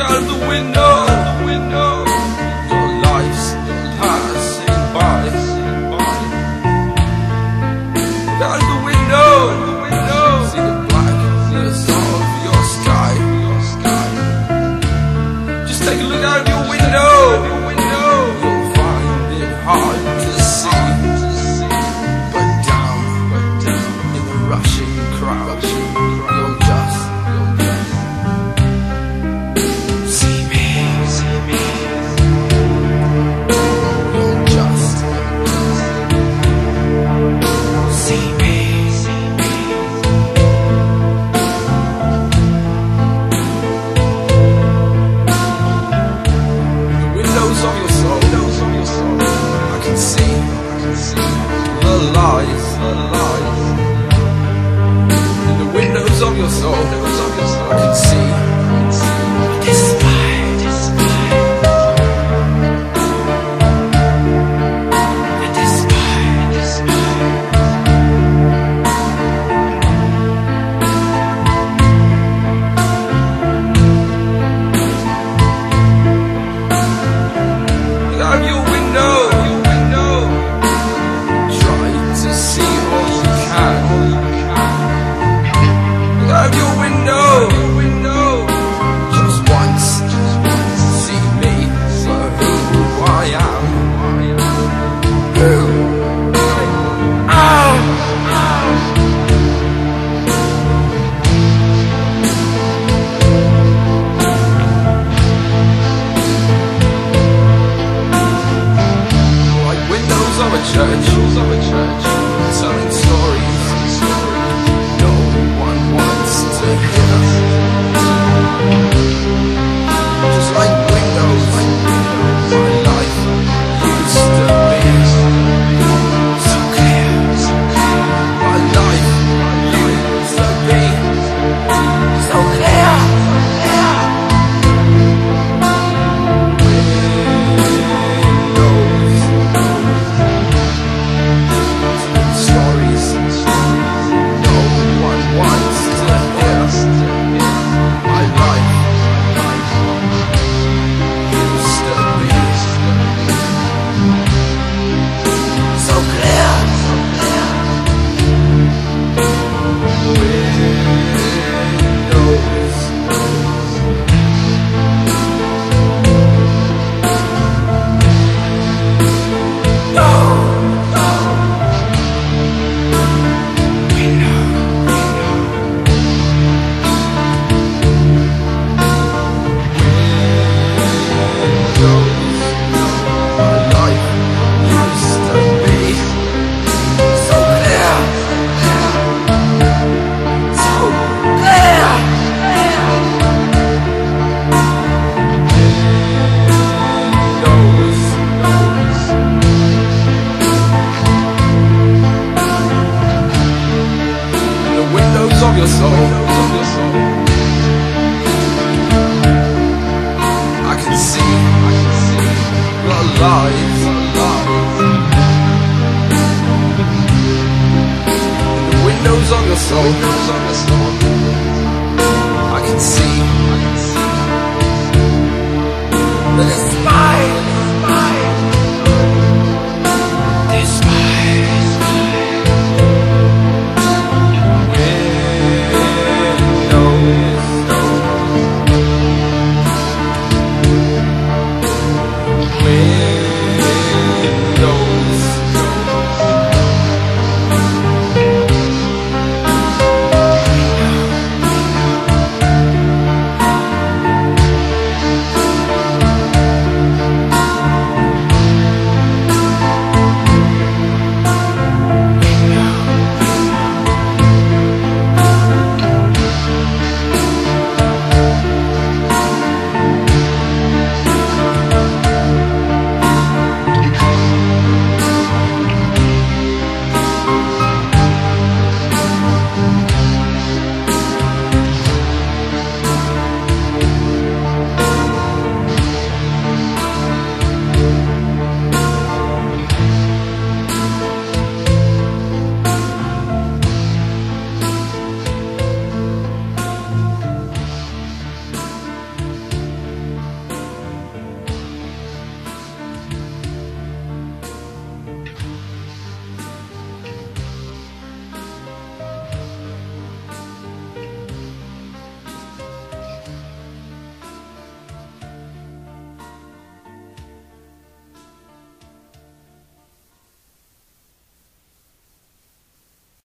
out the window. your soul. Can see. church, telling stories no one wants to hear. us. Just like windows. lives. The windows on the soul